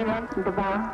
Dengan.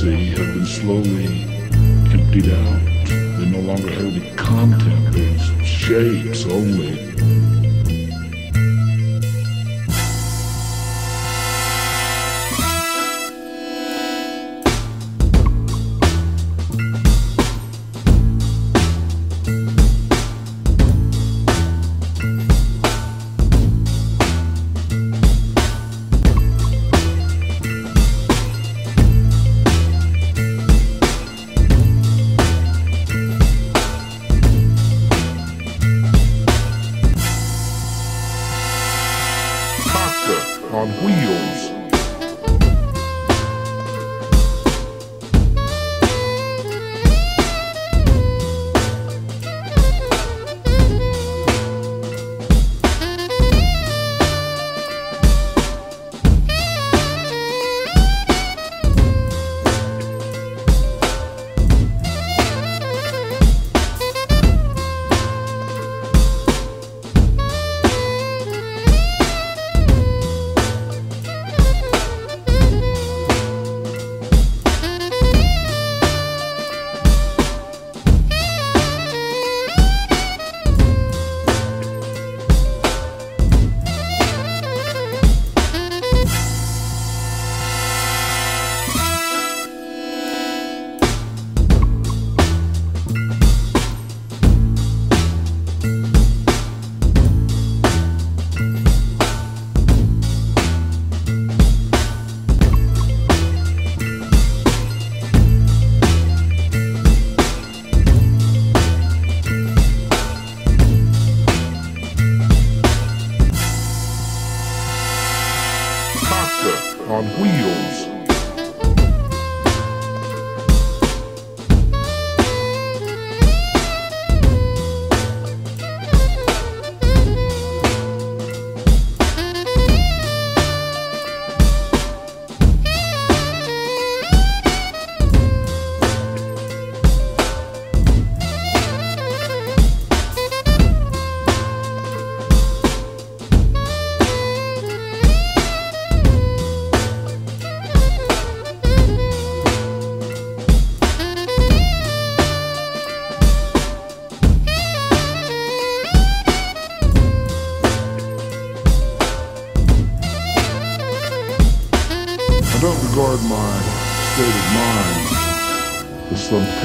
Forms have been slowly emptied out.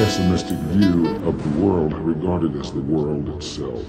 Pessimistic view of the world I regard as the world itself.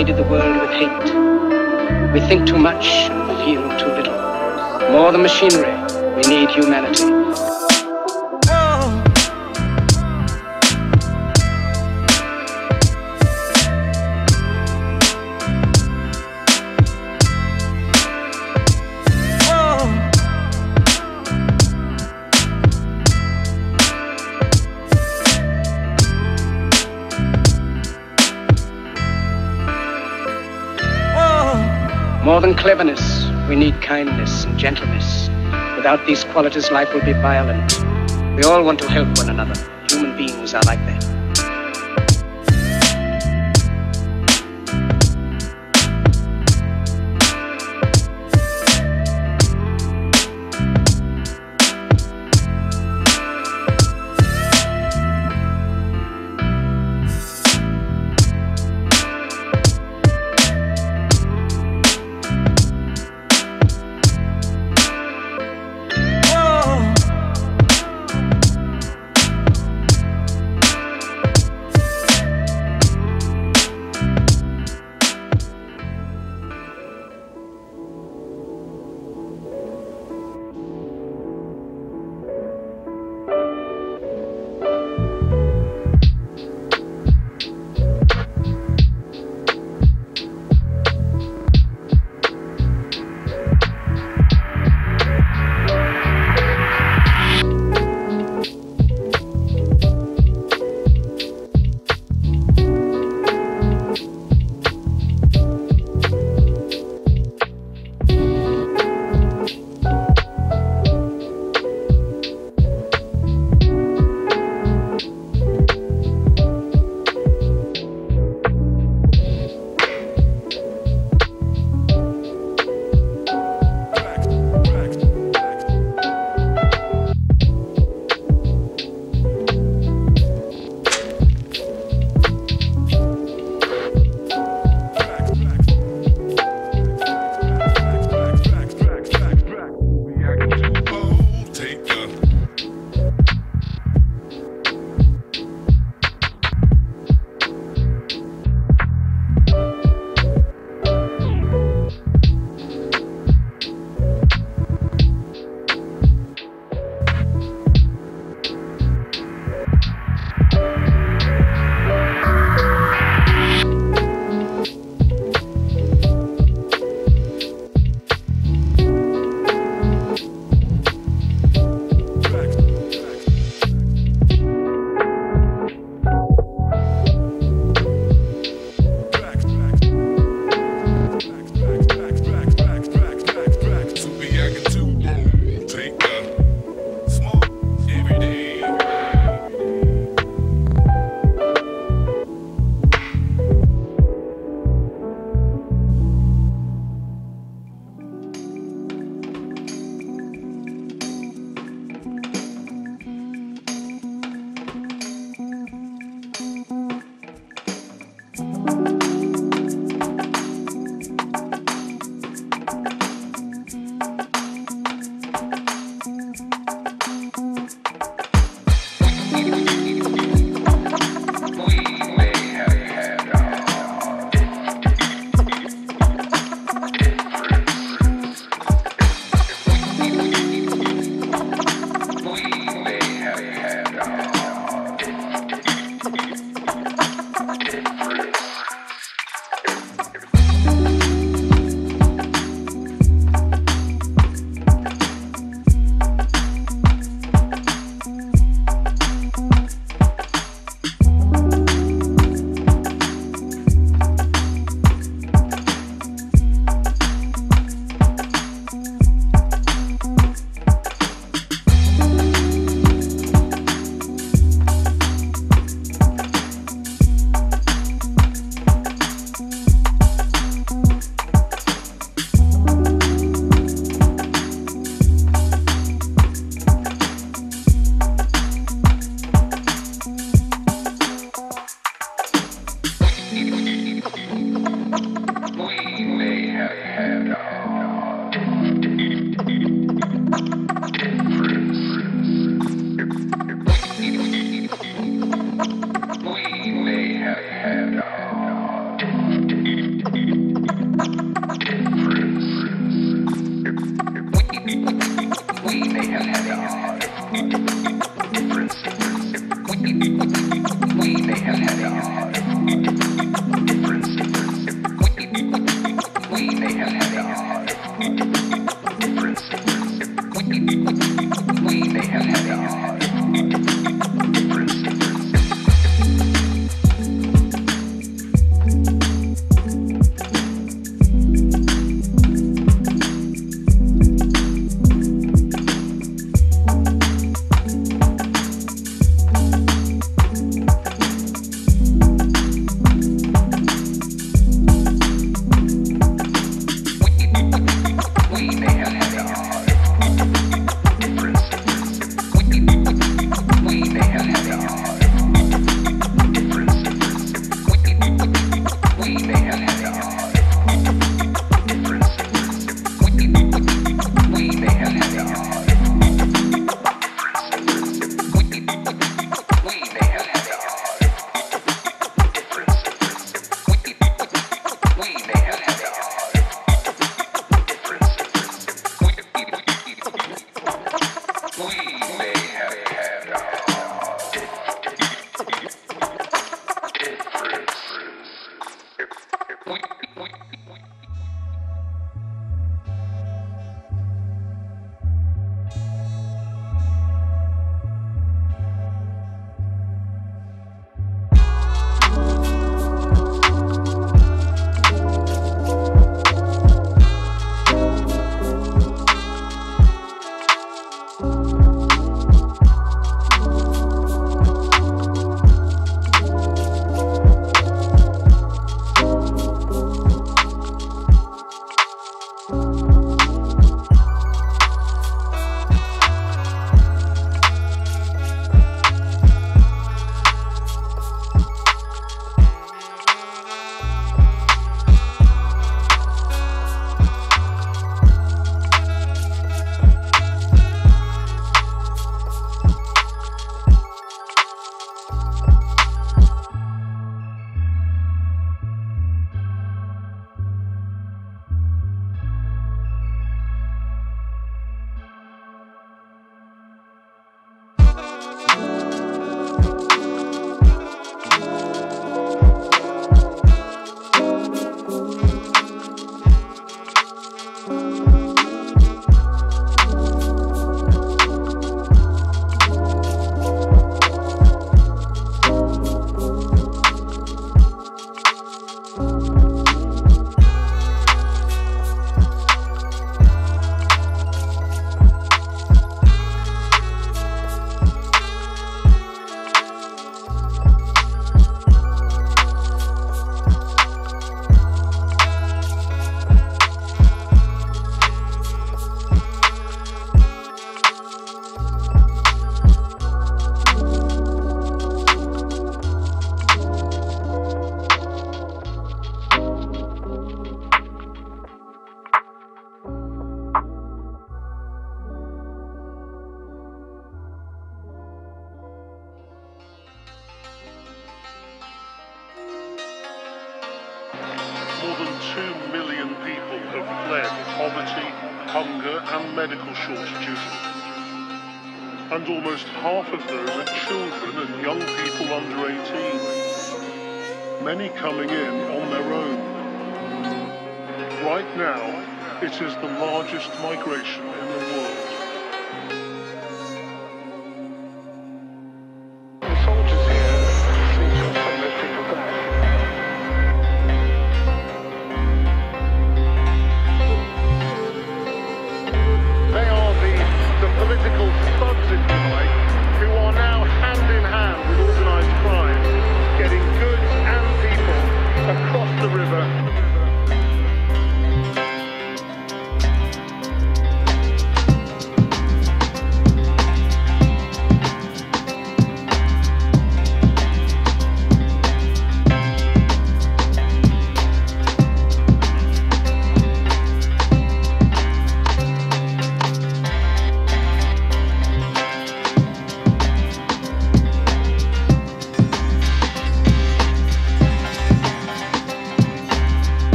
Eradicated the world with hate. We think too much and feel too little. More than machinery, we need humanity. Cleverness, we need kindness and gentleness. Without these qualities, life will be violent. We all want to help one another. Human beings are like that. many coming in on their own. Right now, it is the largest migration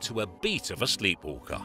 to a beat of a sleepwalker.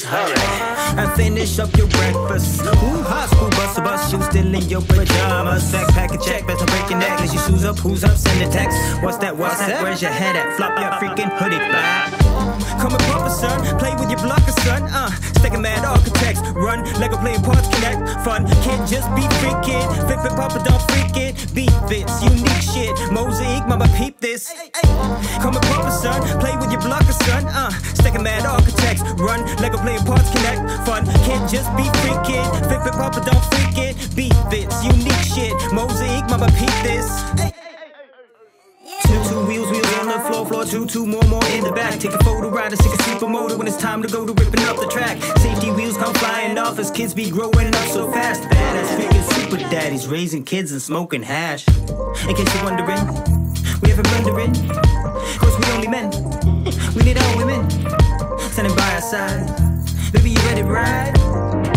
300 And finish up your breakfast. Who high school bus, bus, you still in your pajamas. Backpack and check, better break your necklace Your shoes up, who's up, send a text. What's that, what's that, where's your head at? Flop your freaking hoodie back. Come and pop a son, play with your blocker son Uh, stacking mad architect, Run, Lego playing parts, connect. Fun, can't just be freaking. Flip it, pop it, don't freak it. Beat fits, unique shit. Mosaic, mama peep this. Come and pop a son, play with your blocker son Uh, Run, Lego playing parts connect. Fun, can't just be freaking. Flip it, pop it, don't freak it. Beat fits, unique shit. Mosaic, mama peep this. Two, two wheels, wheels on the floor, floor, two, two more, more in the back. Take a photo ride a super motor when it's time to go to ripping up the track. Safety wheels come flying off as kids be growing up so fast. Badass freaking super daddies raising kids and smoking hash. In case you're wondering, we have a blundering. Cause we only men, side. Baby, you ready to ride?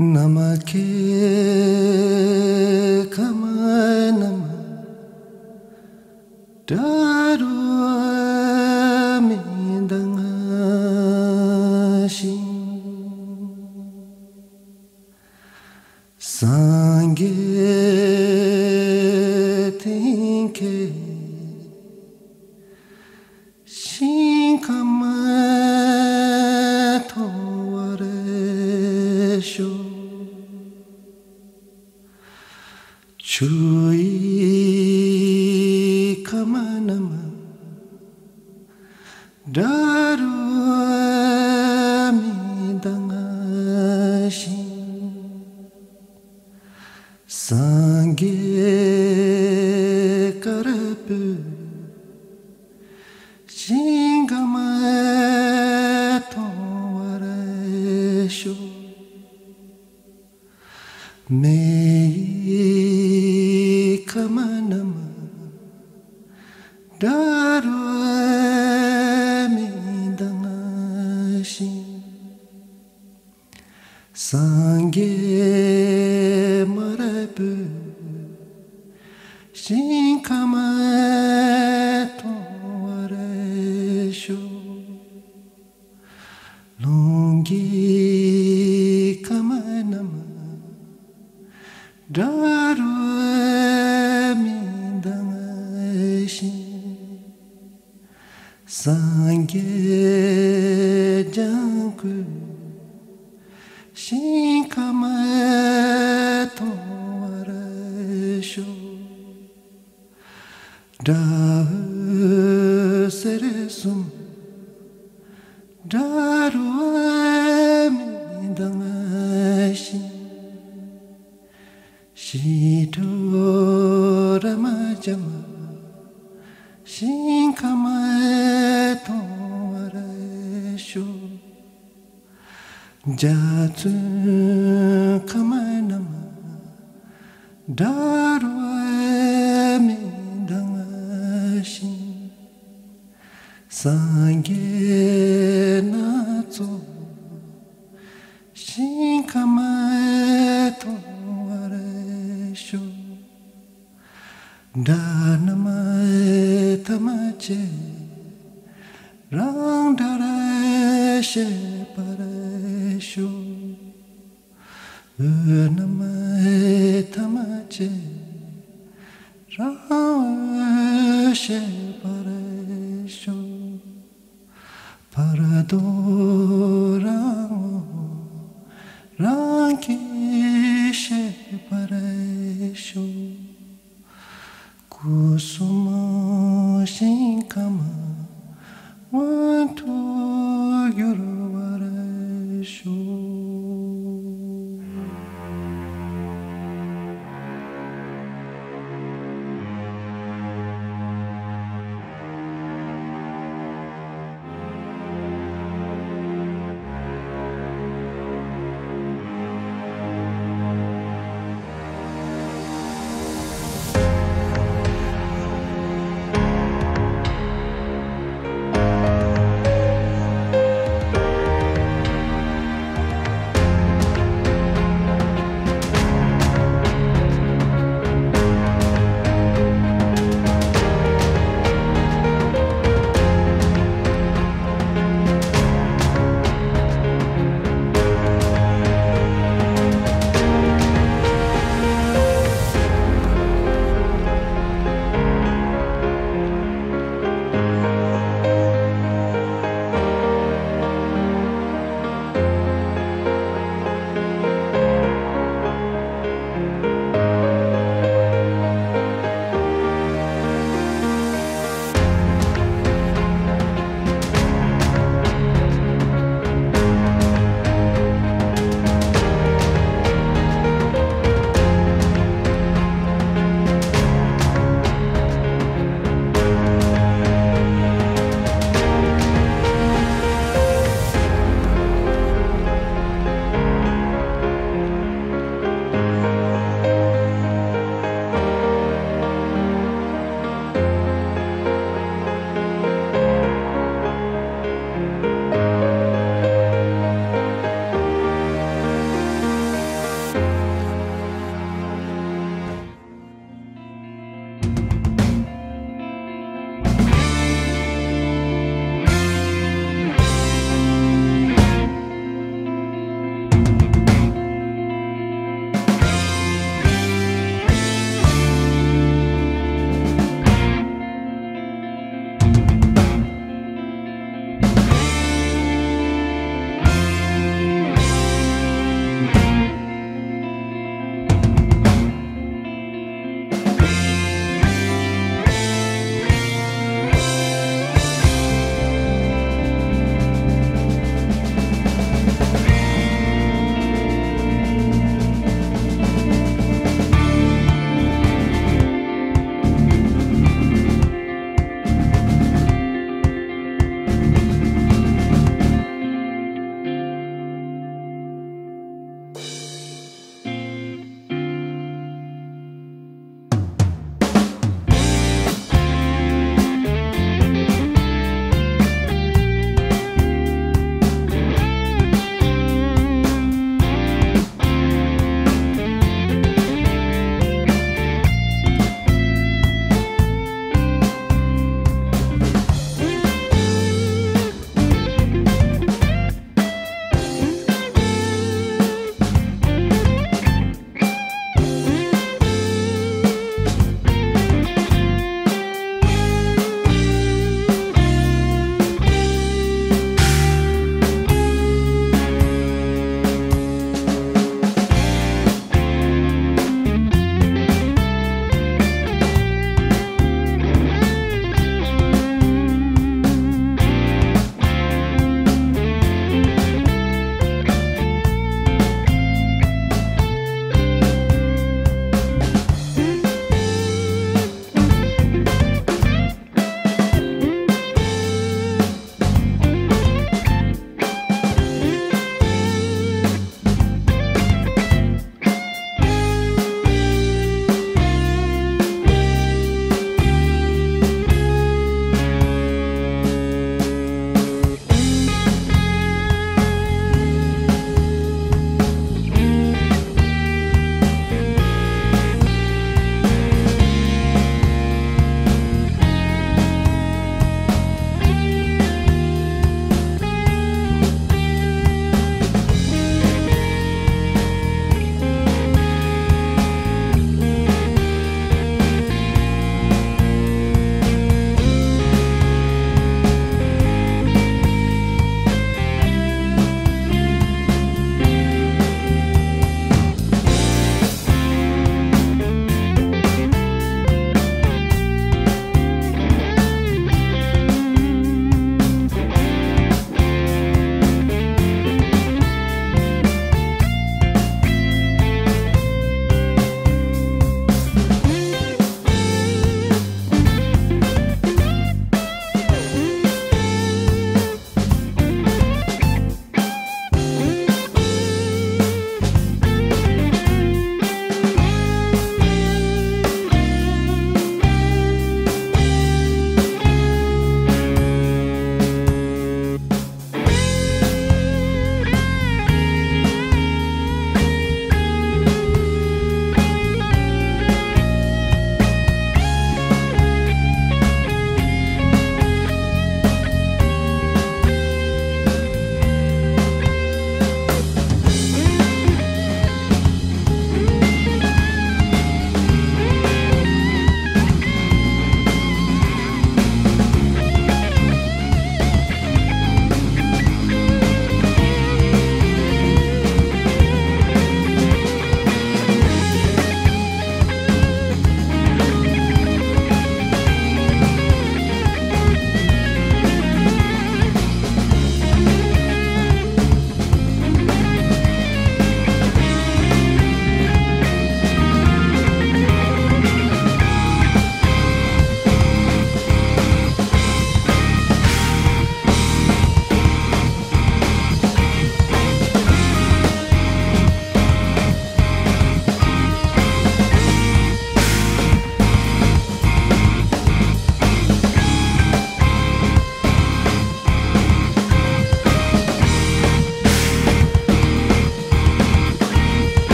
Namake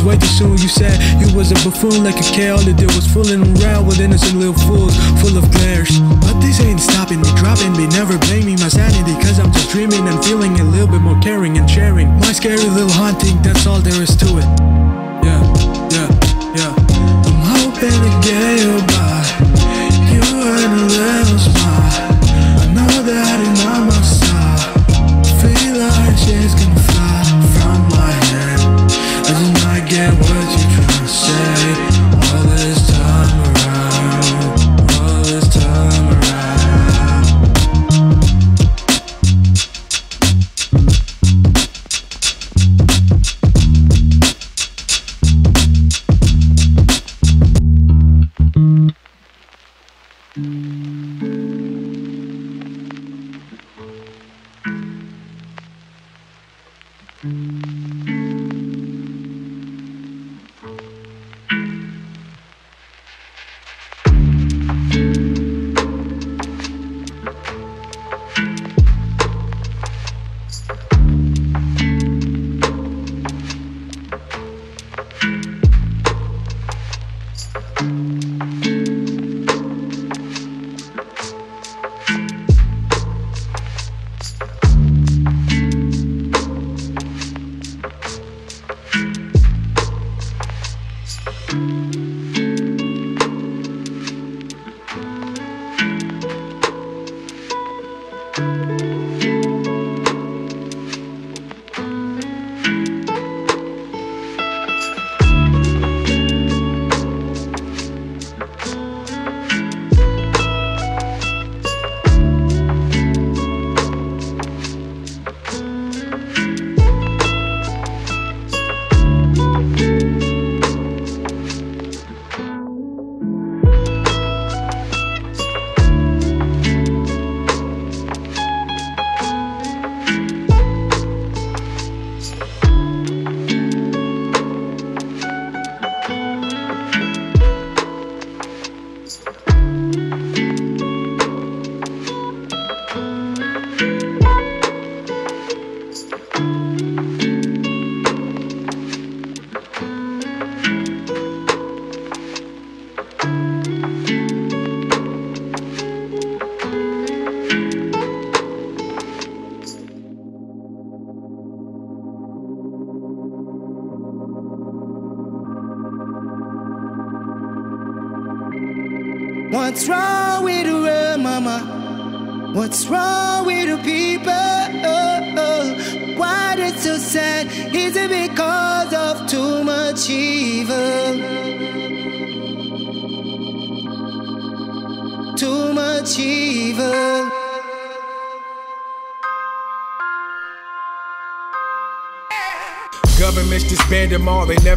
is way too soon. You said you was a buffoon like a kid All you did was fooling around with innocent little fools Full of glares. But this ain't stopping me, dropping me. Never blaming my sanity Cause I'm just dreaming and feeling a little bit more caring and sharing. My scary little haunting, that's all there is to it. Yeah, yeah, yeah. I'm hoping to get You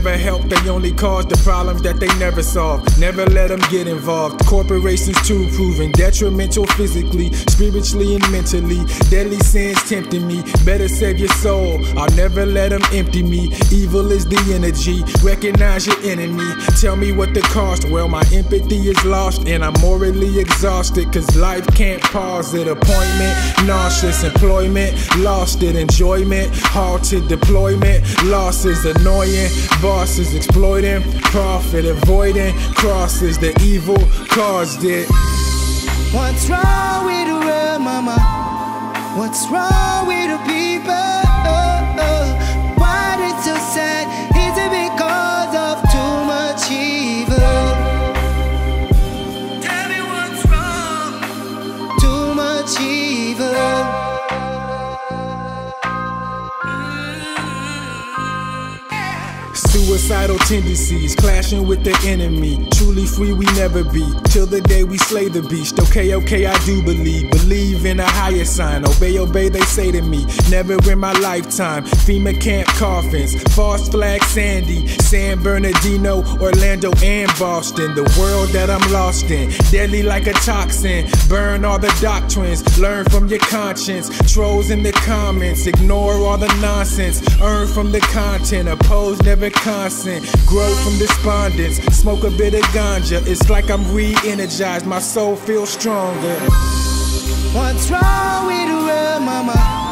never help, they only cause the problems that they never solve. Never let them get involved. Corporations too proven detrimental physically, spiritually, and mentally. Deadly sins tempting me, better save your soul. I'll never let them empty me. Evil is the energy, recognize your enemy. Tell me what the cost, well, my empathy is lost, and I'm morally exhausted, cause life can't pause it. Appointment, nauseous employment, lost it, enjoyment, halted deployment. Losses annoying, bosses exploiting, profit avoiding, crosses the evil caused it. What's wrong with the world, mama? What's wrong with the people? Suicidal tendencies, clashing with the enemy. Truly free we never be, till the day we slay the beast. Okay, okay, I do believe. Believe in a higher sign. Obey, obey, they say to me. Never in my lifetime. FEMA camp coffins, false flag Sandy, San Bernardino, Orlando, and Boston. The world that I'm lost in, deadly like a toxin. Burn all the doctrines, learn from your conscience. Trolls in the comments, ignore all the nonsense. Earn from the content, oppose never constant. Grow from despondence, smoke a bit of ganja. It's like I'm re energized, my soul feels stronger. What's wrong with the world,